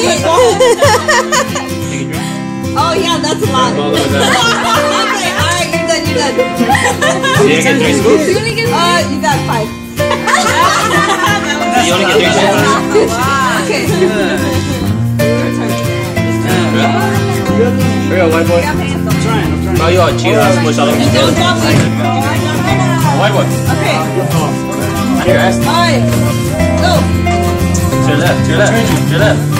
Take a drink. Oh yeah, that's a lot. All the way down. okay, alright, you're done, you're done. You get three scoops? Uh, you got five. You only get three scoops? Okay. Here white boy. Oh, you are. I'll smush all of you Don't together. drop me. White boy. Okay. Ass. Alright. Go. To your left, to your left, to your left.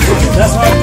That's right.